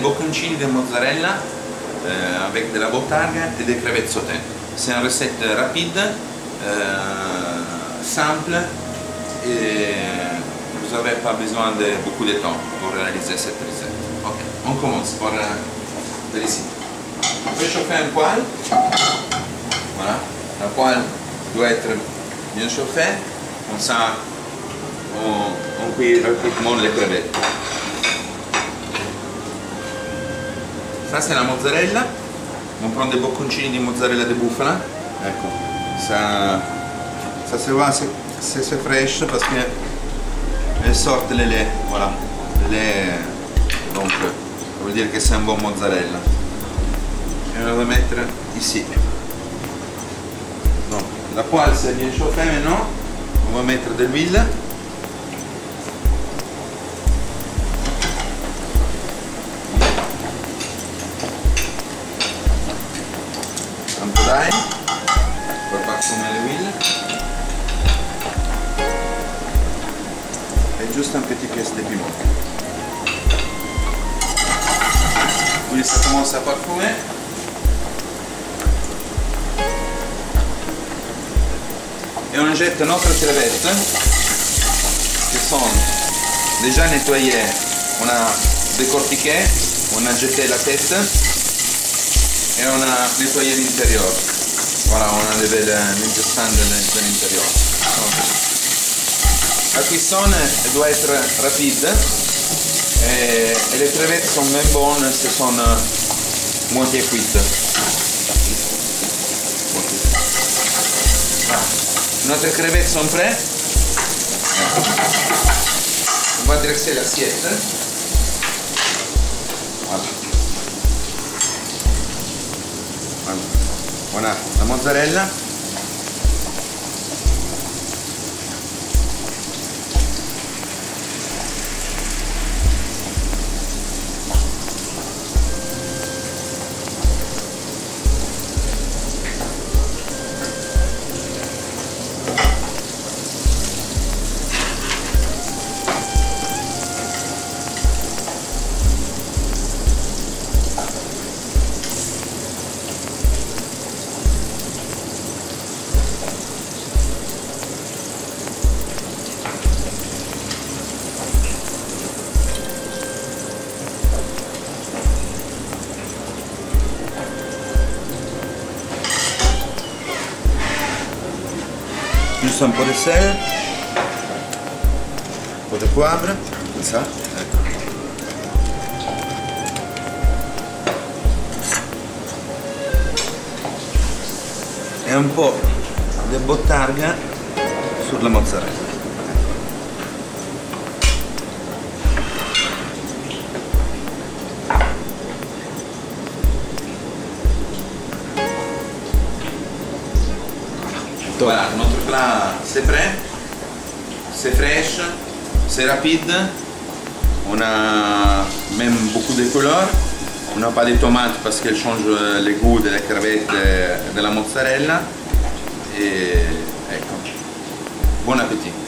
bocconcini di mozzarella euh, avec de la botarga et des crevettes sautées. C'est une recette rapide, euh, simple et vous n'avez pas besoin de beaucoup de temps pour réaliser cette recette. Ok, on commence par euh, par ici. On fait chauffer un poêle. Voilà, le poêle doit être bien chauffé, comme ça on, con cui raccoglimon eh, le crevette questa è la mozzarella. Non prendo dei bocconcini di mozzarella di bufala. Ecco sa, sa se va se, se, se fresh perché è sorte le le voilà. Le rompe vuol dire che sei un buon mozzarella. E la da mettere insieme no la quale se viene chauffée no? On va mettere del 1000 tanto dai. Come le wheel e giusto un petit pièce de piment quindi ça commence a parfumer e on jette notre crevette che sono déjà nettoyées eh, on a décortiqué on a jeté la tête et on a nettoyé l'intérieur. Voilà, on a levé le- l'intestin de l'in- de l'intérieur. Donc, La cuisson elle doit être rapide et, et les crevettes sont même bonnes si sont euh, moitié cuites. Moitié. Voilà. Notre crevettes sont prêtes. On va dresser l'assiette. Voilà. Voilà la mozzarella. Juste un peu de sel, un peu de poivre, ça. Ecco. E un po' di bottarga sulla mozzarella. Voilà, plat c'est prêt, c'est fraîche, c'est on a même beaucoup de couleurs, on n'a pas de tomates parce qu'elles changent le goût de la crevette et de la mozzarella. Et ecco, buon appétit.